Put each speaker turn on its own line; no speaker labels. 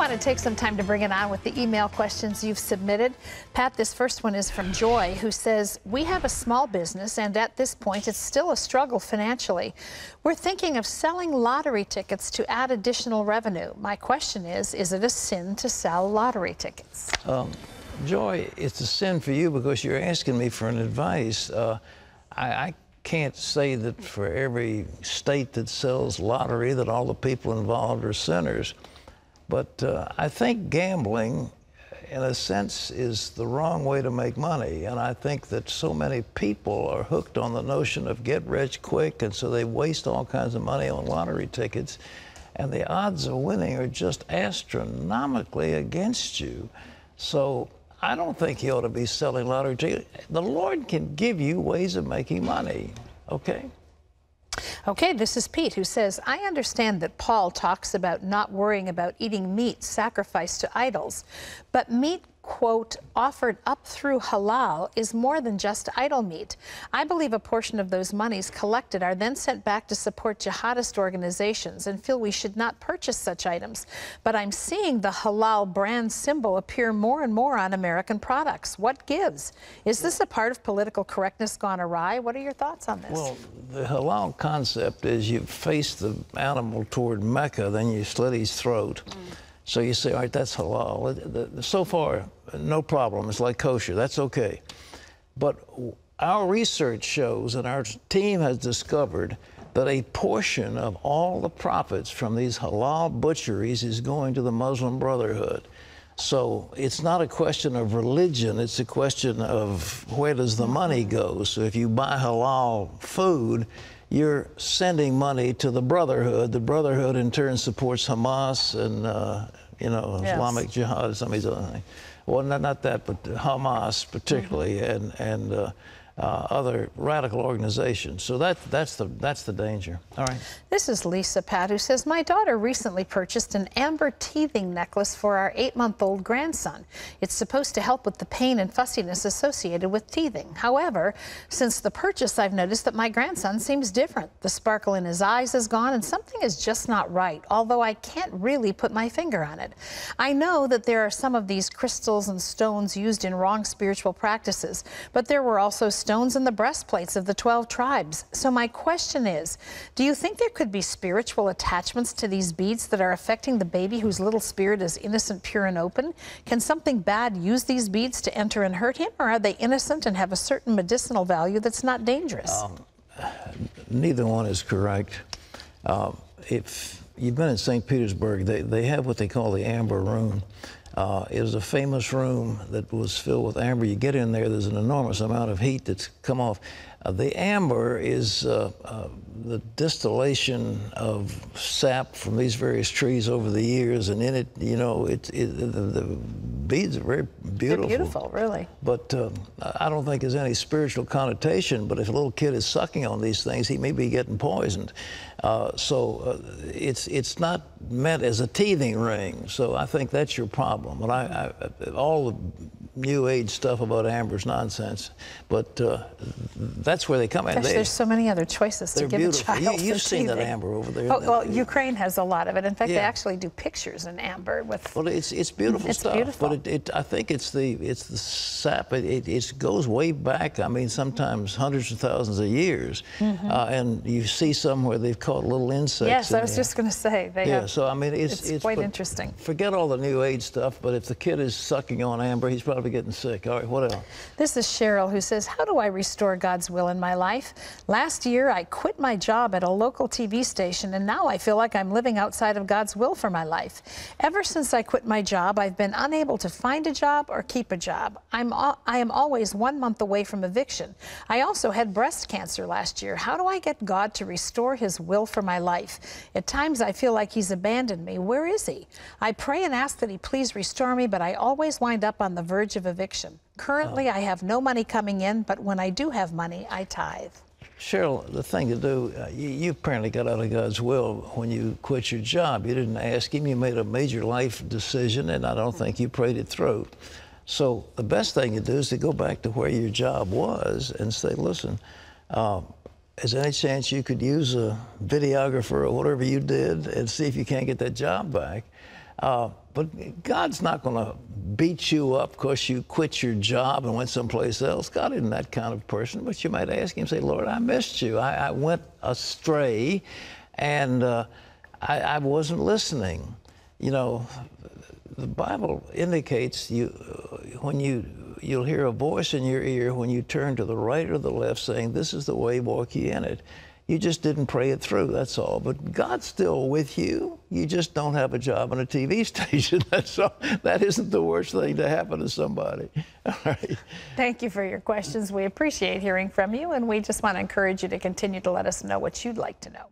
want to take some time to bring it on with the email questions you've submitted. Pat, this first one is from Joy, who says, We have a small business, and at this point, it's still a struggle financially. We're thinking of selling lottery tickets to add additional revenue. My question is Is it a sin to sell lottery tickets?
Um, Joy, it's a sin for you because you're asking me for an advice. Uh, I, I can't say that for every state that sells lottery that all the people involved are sinners. But uh, I think gambling, in a sense, is the wrong way to make money. And I think that so many people are hooked on the notion of get rich quick, and so they waste all kinds of money on lottery tickets. And the odds of winning are just astronomically against you. So I don't think you ought to be selling lottery tickets. The Lord can give you ways of making money, okay?
Okay, this is Pete who says, I understand that Paul talks about not worrying about eating meat sacrificed to idols, but meat quote, offered up through halal is more than just idol meat. I believe a portion of those monies collected are then sent back to support jihadist organizations and feel we should not purchase such items. But I'm seeing the halal brand symbol appear more and more on American products. What gives? Is this a part of political correctness gone awry? What are your thoughts on this?
Well, the halal concept is you face the animal toward Mecca, then you slit his throat. Mm. So you say, all right, that's halal. So far, no problem. It's like kosher. That's okay. But our research shows, and our team has discovered, that a portion of all the profits from these halal butcheries is going to the Muslim Brotherhood. So it's not a question of religion, it's a question of where does the money go. So if you buy halal food, you're sending money to the Brotherhood. The Brotherhood, in turn, supports Hamas and, uh, you know, yes. Islamic Jihad, some of these other things. Well, not, not that, but Hamas particularly, mm -hmm. and, and uh, other radical organizations. So that, that's, the, that's the danger. All right.
This is Lisa Pat, who says, My daughter recently purchased an amber teething necklace for our eight month old grandson. It's supposed to help with the pain and fussiness associated with teething. However, since the purchase, I've noticed that my grandson seems different. The sparkle in his eyes is gone, and something is just not right, although I can't really put my finger on it. I know that there are some of these crystals and stones used in wrong spiritual practices, but there were also stones in the breastplates of the 12 tribes. So my question is, do you think there could be spiritual attachments to these beads that are affecting the baby whose little spirit is innocent, pure, and open? Can something bad use these beads to enter and hurt him, or are they innocent and have a certain medicinal value that's not dangerous? Um,
neither one is correct. Uh, if you've been in St. Petersburg, they, they have what they call the Amber Room. Uh, it was a famous room that was filled with amber. You get in there, there's an enormous amount of heat that's come off. Uh, the amber is uh, uh, the distillation of sap from these various trees over the years, and in it, you know, it, it the, the, beads are very beautiful.
They're beautiful, really.
But um, I don't think there's any spiritual connotation. But if a little kid is sucking on these things, he may be getting poisoned. Uh, so uh, it's it's not meant as a teething ring. So I think that's your problem. But I, I all the new age stuff about amber's nonsense. But uh, that's where they come in.
There's so many other choices to give
beautiful.
a child.
You, have seen that amber over there.
Oh, well, Ukraine has a lot of it. In fact, yeah. they actually do pictures in amber with.
Well, it's it's beautiful
it's
stuff.
Beautiful.
But it, it, I think it's the it's the sap. It, it, it, goes way back. I mean, sometimes hundreds of thousands of years. Mm-hmm. Uh, and you see some where they've caught little insects.
Yes, I was just going to say they
yeah.
Have,
so I mean, it's
it's, it's quite interesting.
Forget all the new age stuff. But if the kid is sucking on amber, he's probably getting sick. All right, what else?
This is Cheryl who says, "How do I restore God's will in my life? Last year, I quit my job at a local TV station, and now I feel like I'm living outside of God's will for my life. Ever since I quit my job, I've been unable to find a job or keep a job. I'm I am always one month away from eviction. I also had breast cancer last year. How do I get God to restore His will for my life? At times, I feel like He's abandoned me. Where is He? I pray and ask that He please restore me, but I always wind up on the verge of eviction. Currently, oh. I have no money coming in, but when I do have money, I tithe.
Cheryl, the thing to do, uh, you, you, apparently got out of God's will when you quit your job. You didn't ask Him. You made a major life decision, and I don't think you prayed it through. So the best thing to do is to go back to where your job was and say, listen, uh, is there any chance you could use a videographer or whatever you did and see if you can't get that job back? Uh, but God's not going to beat you up because you quit your job and went someplace else. God isn't that kind of person. But you might ask Him, say, Lord, I missed you. I, I went astray and uh, I, I wasn't listening. You know, the Bible indicates you when you you'll hear a voice in your ear when you turn to the right or the left saying, This is the way, walk ye in it. You just didn't pray it through, that's all. But God's still with you. You just don't have a job on a TV station. That's all. That isn't the worst thing to happen to somebody. All right.
Thank you for your questions. We appreciate hearing from you, and we just want to encourage you to continue to let us know what you'd like to know.